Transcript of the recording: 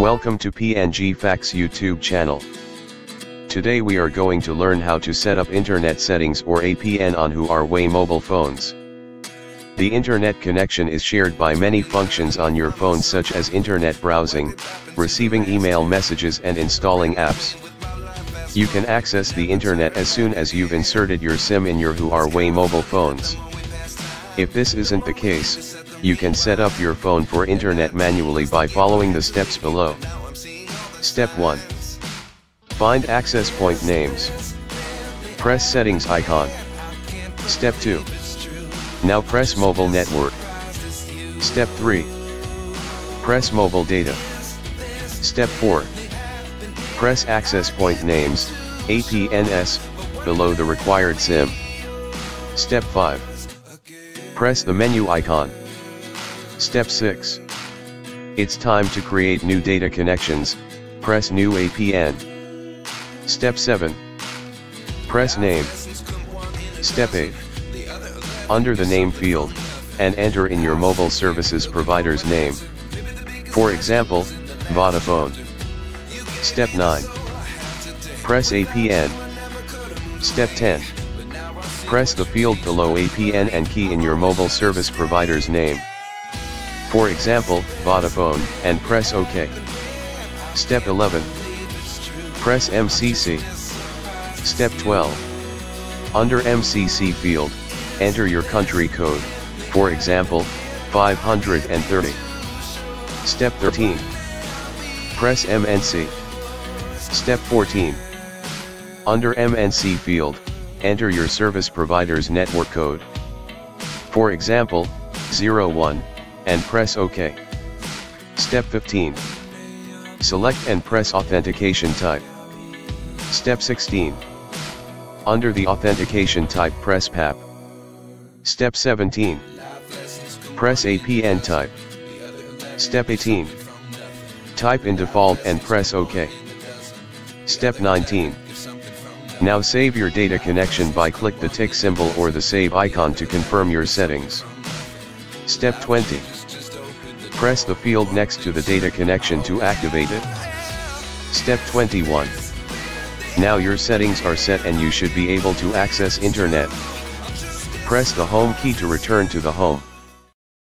Welcome to PNG Facts YouTube channel. Today we are going to learn how to set up internet settings or APN on Huawei mobile phones. The internet connection is shared by many functions on your phone such as internet browsing, receiving email messages and installing apps. You can access the internet as soon as you've inserted your SIM in your Huawei mobile phones. If this isn't the case, you can set up your phone for internet manually by following the steps below. Step 1. Find access point names. Press settings icon. Step 2. Now press mobile network. Step 3. Press mobile data. Step 4. Press access point names, APNS, below the required SIM. Step 5. Press the menu icon. Step 6. It's time to create new data connections, press new APN. Step 7. Press name. Step 8. Under the name field, and enter in your mobile services provider's name. For example, Vodafone. Step 9. Press APN. Step 10. Press the field below APN and key in your mobile service provider's name for example, Vodafone, and press OK. Step 11. Press MCC. Step 12. Under MCC field, enter your country code, for example, 530. Step 13. Press MNC. Step 14. Under MNC field, enter your service provider's network code. For example, 01 and press OK. Step 15. Select and press authentication type. Step 16. Under the authentication type press PAP. Step 17. Press APN type. Step 18. Type in default and press OK. Step 19. Now save your data connection by click the tick symbol or the save icon to confirm your settings. Step 20. Press the field next to the data connection to activate it. Step 21. Now your settings are set and you should be able to access internet. Press the home key to return to the home.